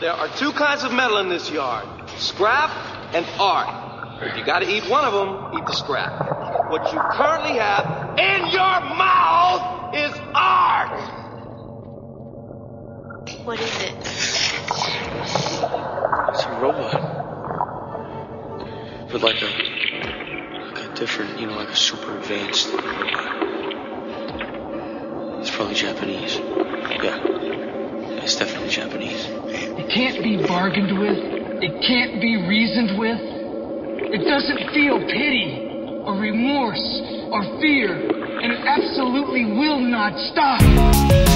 There are two kinds of metal in this yard scrap and art. If you gotta eat one of them, eat the scrap. What you currently have in your mouth is art! What is it? It's a robot. But like a, like a different, you know, like a super advanced robot. It's probably Japanese. Yeah. It's definitely Japanese. It can't be bargained with. It can't be reasoned with. It doesn't feel pity or remorse or fear. And it absolutely will not stop.